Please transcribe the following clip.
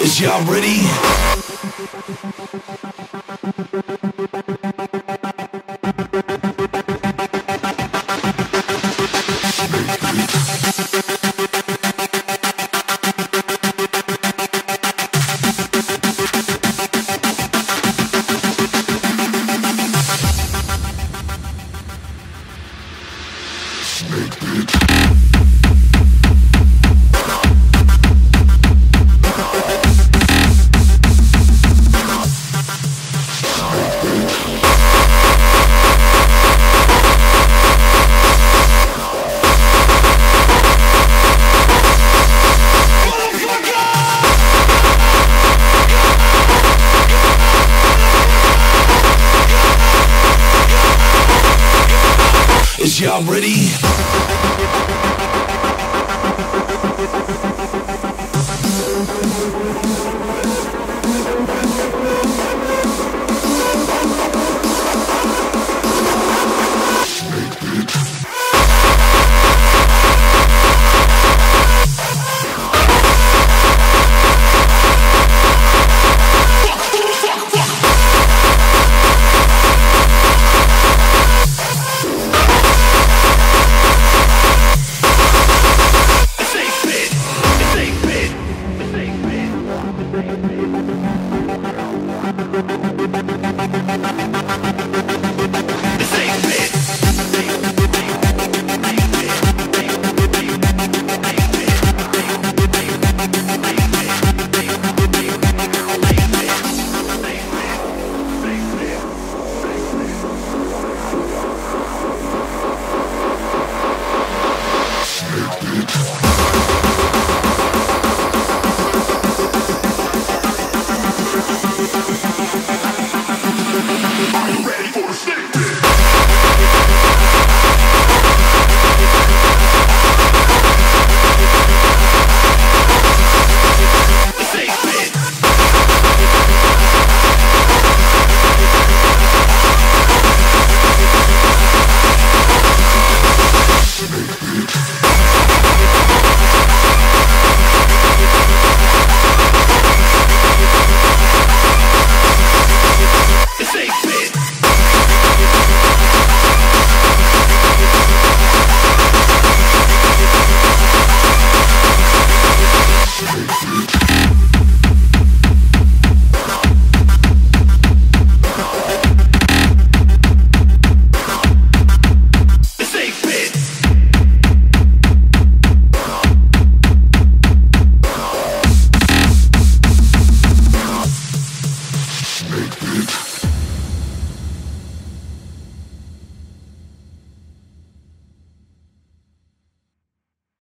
Is y'all ready? bitch. Is y'all ready?